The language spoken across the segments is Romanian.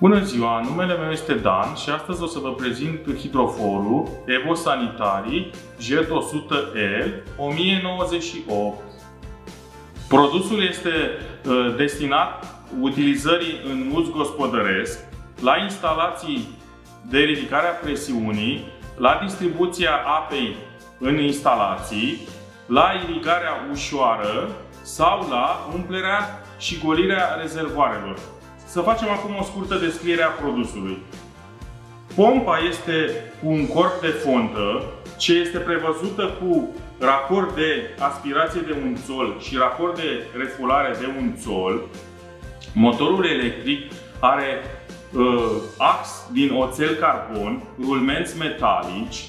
Bună ziua, numele meu este Dan și astăzi o să vă prezint hidroforul Evo Sanitari Jet 100L 1098. Produsul este uh, destinat utilizării în uz gospodăresc, la instalații de ridicare a presiunii, la distribuția apei în instalații, la irigarea ușoară sau la umplerea și golirea rezervoarelor. Să facem acum o scurtă descriere a produsului. Pompa este cu un corp de fontă ce este prevăzută cu raport de aspirație de un țol și raport de refulare de un țol. Motorul electric are uh, ax din oțel carbon, rulmenți metalici.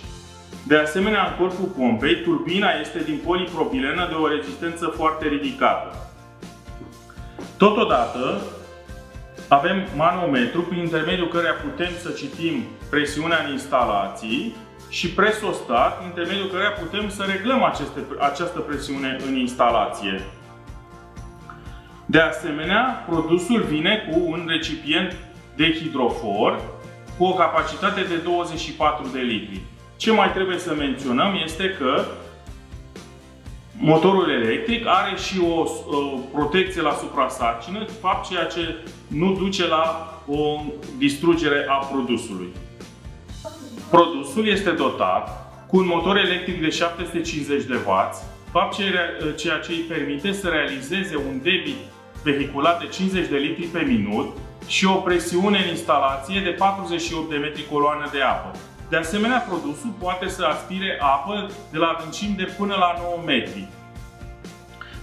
De asemenea, în corpul pompei, turbina este din polipropilenă de o rezistență foarte ridicată. Totodată, avem manometru prin intermediul căreia putem să citim presiunea în instalații și presostat, prin intermediul căreia putem să reglăm aceste, această presiune în instalație. De asemenea, produsul vine cu un recipient de hidrofor cu o capacitate de 24 de litri. Ce mai trebuie să menționăm este că Motorul electric are și o, o protecție la suprasarcină, fapt ceea ce nu duce la o distrugere a produsului. Produsul este dotat cu un motor electric de 750 de W, fapt ceea ce îi permite să realizeze un debit vehiculat de 50 de litri pe minut și o presiune în instalație de 48 de metri coloană de apă. De asemenea, produsul poate să aspire apă de la adâncimi de până la 9 metri.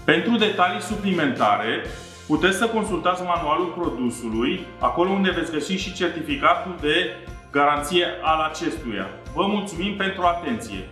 Pentru detalii suplimentare, puteți să consultați manualul produsului, acolo unde veți găsi și certificatul de garanție al acestuia. Vă mulțumim pentru atenție!